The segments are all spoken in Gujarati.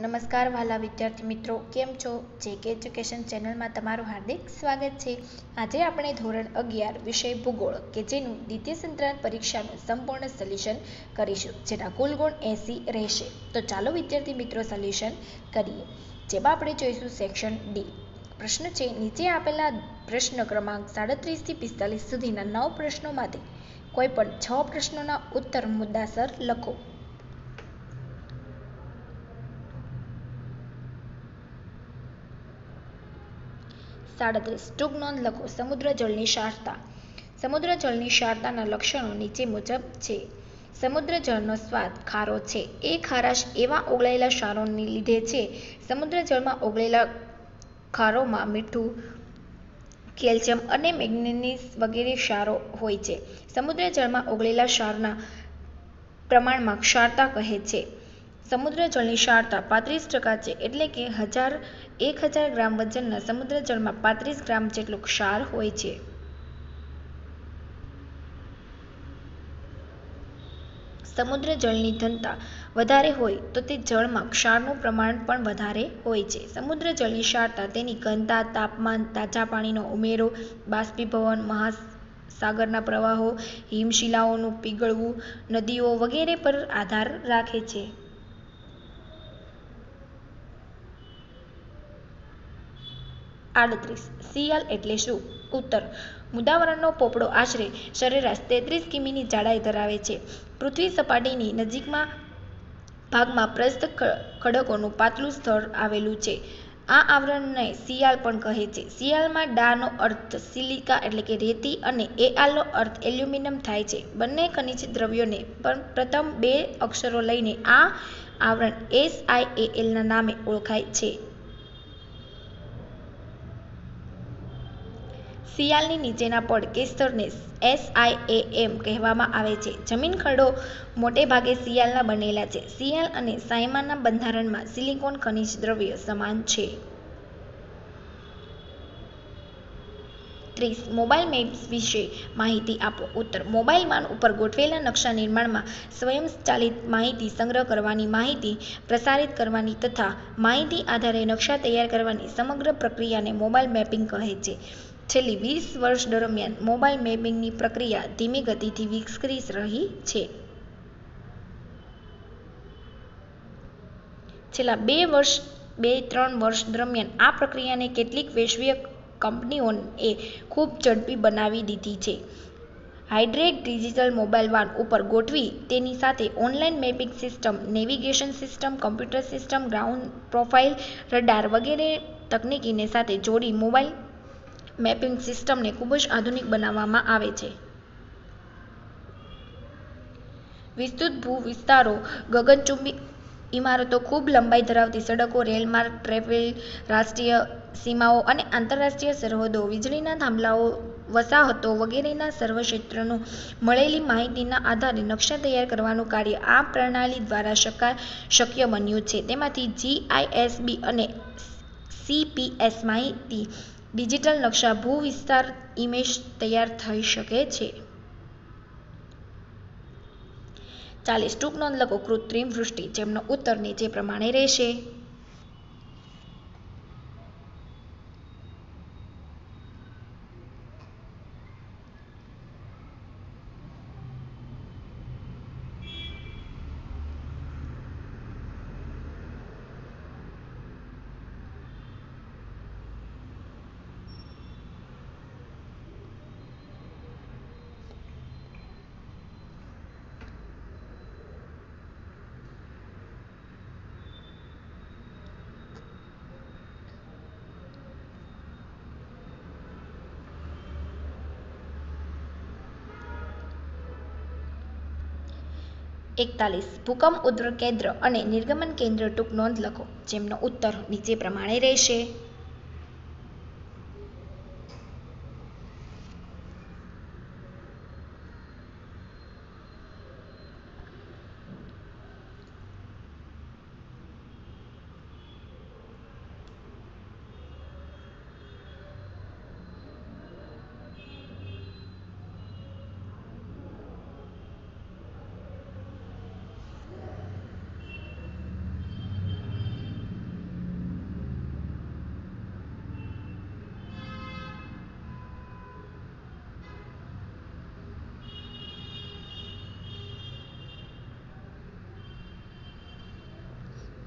નમસ્કાર વાલા વિદ્યાર્થી મિત્રો, કેમ છો? જેકે એજ્યુકેશન ચેનલમાં તમારું હાર્દિક સ્વાગત છે. આજે આપણે ધોરણ અગિયાર વિષય ભૂગોળ, કે જેનું દ્વિતીય સંક્રાંત પરીક્ષાનું સંપૂર્ણ સોલ્યુશન કરીશું, જેના કુલ ગુણ એસી રહેશે. તો ચાલો વિદ્યાર્થી મિત્રો સોલ્યુશન કરીએ. જેમાં આપણે જોઈશું સેક્શન ડી. પ્રશ્ન છે, નીચે આપેલા પ્રશ્ન ક્રમાંક સાડત્રીસથી પિસ્તાલીસ સુધીના નવ પ્રશ્નોમાંથી કોઈ પણ છ પ્રશ્નોના ઉત્તર મુદ્દાસર લખો. સાડત્રીસ. ટૂંક નોંધ લખો, સમુદ્ર જળની ક્ષારતા સમુદ્ર જળની ક્ષારતાના લક્ષણો નીચે મુજબ છે. સમુદ્ર જળનો સ્વાદ ખારો છે. એ ખારાશ એવા ઓગળેલા ક્ષારોને લીધે છે. સમુદ્ર જળમાં ઓગળેલા ખારોમાં મીઠું, કેલ્શિયમ અને મેગ્નેનીઝ વગેરે ક્ષારો હોય છે. સમુદ્ર જળમાં ઓગળેલા ક્ષારના પ્રમાણમાં ક્ષારતા કહે છે. સમુદ્ર જળની ક્ષારતા પાંત્રીસ ટકા છે એટલે કે હજાર એક હજાર ગ્રામ વજનના સમુદ્ર જળમાં પાંત્રીસ ગ્રામ જેટલું ક્ષાર હોય છે. સમુદ્ર જળની ઘનતા વધારે હોય તો તે જળમાં ક્ષારનું પ્રમાણ પણ વધારે હોય છે. સમુદ્ર જળની ક્ષારતા તેની ઘનતા, તાપમાન, તાજા પાણીનો ઉમેરો, બાષ્પીભવન, મહાસાગરના પ્રવાહો, હિમશિલાઓનું પીગળવું, નદીઓ વગેરે પર આધાર રાખે છે. આડત્રીસ. સિયાલ એટલે શું? ઉત્તર. મુદાવરણનો પોપડો આશરે સરેરાશ તેત્રીસ કિમીની જાડાઈ ધરાવે છે. પૃથ્વી સપાટીની નજીકમાં ભાગમાં પ્રસ્થ ખડકોનું પાતળું સ્તર આવેલું છે. આ આવરણને શિયાળ પણ કહે છે. શિયાળમાં ડાનો અર્થ સિલિકા એટલે કે રેતી અને એઆલનો અર્થ એલ્યુમિનિયમ થાય છે. બંને ખનિજ દ્રવ્યોને પણ પ્રથમ બે અક્ષરો લઈને આ આવરણ એસઆઈએએલના નામે ઓળખાય છે. સિયાલની નીચેના પડ સ્તરને એસઆઈએએમ કહેવામાં આવે છે. જમીન ખરડો મોટે ભાગે શિયાળના બનેલા છે. સિયાલ અને સાયમાના બંધારણમાં સિલિકોન ખનિજ દ્રવ્ય સમાન છે. ત્રીસ મોબાઈલ મેપ્સ વિશે માહિતી આપો. ઉત્તર મોબાઈલ માન ઉપર ગોઠવેલા નકશા નિર્માણમાં સ્વયંચાલિત માહિતી સંગ્રહ કરવાની માહિતી પ્રસારિત કરવાની તથા માહિતી આધારે નકશા તૈયાર કરવાની સમગ્ર પ્રક્રિયાને મોબાઈલ મેપિંગ કહે છે. છેલ્લી વીસ વર્ષ દરમિયાન મોબાઈલ મેપિંગની પ્રક્રિયા ધીમી ગતિથી વિકસી રહી છે. છેલ્લા બે વર્ષ, બે, ત્રણ વર્ષ દરમિયાન આ પ્રક્રિયાને કેટલીક વૈશ્વિક કંપનીઓએ ખૂબ ઝડપી બનાવી દીધી છે. હાઇડ્રેક ડિજિટલ મોબાઈલ વાન ઉપર ગોઠવી તેની સાથે online mapping system, navigation system, computer system, ground profile, radar વગેરે તકનિકીને સાથે જોડી મોબાઈલ મેપિંગ સિસ્ટમને ખૂબ જ આધુનિક બનાવવામાં આવે છે. વિસ્તૃત ભૂ વિસ્તારો ગગનચુંબી ઇમારતો ખૂબ લંબાઈ ધરાવતી સડકો, રેલમાર્ગ ટ્રેફિક રાષ્ટ્રીય સીમાઓ અને આંતરરાષ્ટ્રીય સરહદો, વીજળીના થાંભલાઓ, વસાહતો વગેરેના સર્વ ક્ષેત્રનું મળેલી માહિતીના આધારે નકશા તૈયાર કરવાનું કાર્ય આ પ્રણાલી દ્વારા શકાય શક્ય બન્યું છે. તેમાંથી જીઆઈએસબી અને સીપીએસ માહિતી ડિજિટલ નકશા ભૂ વિસ્તાર ઇમેજ તૈયાર થઈ શકે છે. ચાલીસ ટૂંક નોંધ લખો, કૃત્રિમ વૃષ્ટિ, જેમનો ઉત્તર નીચે પ્રમાણે રહેશે. એકતાલીસ. ભૂકંપ ઉદ્ર કેન્દ્ર અને નિર્ગમન કેન્દ્ર ટૂંક નોંધ લખો. જેમનો ઉત્તર નીચે પ્રમાણે રહેશે.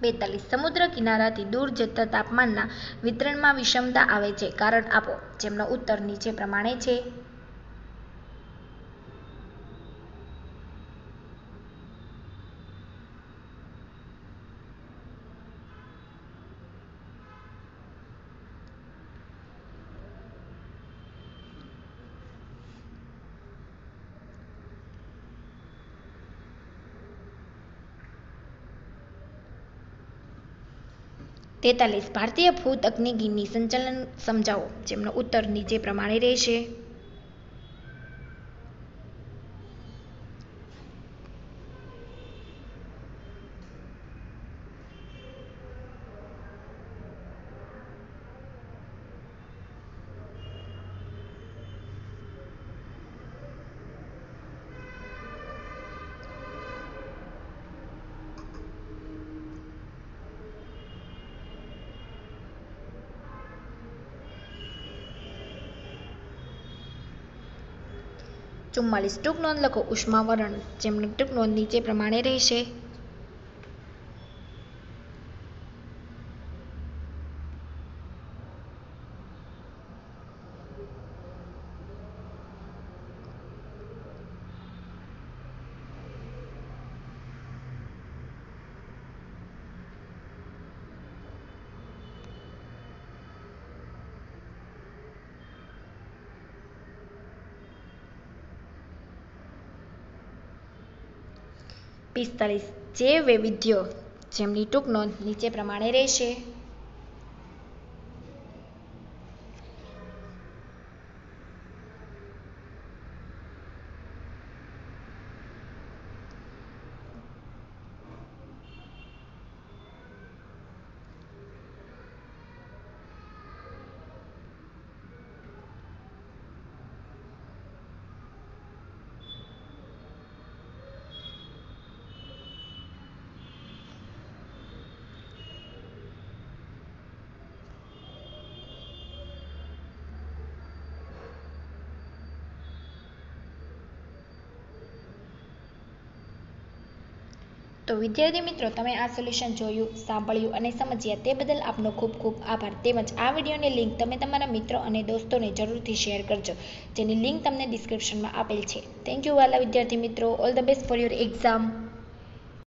બેતાલીસ. સમુદ્ર કિનારાથી દૂર જતા તાપમાનના વિતરણમાં વિષમતા આવે છે. કારણ આપો, જેમનો ઉત્તર નીચે પ્રમાણે છે. તેતાલીસ ભારતીય ભૂતકનિકીની સંચાલન સમજાવો જેમનો ઉત્તર નીચે પ્રમાણે રહેશે. ચુમ્માલીસ ટૂંક નોંધ લખો. ઉષ્માવરણ જેમની ટૂંક નોંધ નીચે પ્રમાણે રહેશે. પિસ્તાલીસ જે વૈવિધ્ય જેમની ટૂંક નોંધ નીચે પ્રમાણે રહેશે. તો વિદ્યાર્થી મિત્રો, તમે આ સોલ્યુશન જોયું, સાંભળ્યું અને સમજ્યા તે બદલ આપનો ખૂબ ખૂબ આભાર. તેમજ આ વિડીયોની લિંક તમે તમારા મિત્રો અને દોસ્તોને જરૂરથી શેર કરજો, જેની લિંક તમને ડિસ્ક્રિપ્શનમાં આપેલ છે. થેન્ક યુ વાલા વિદ્યાર્થી મિત્રો. All the best for your exam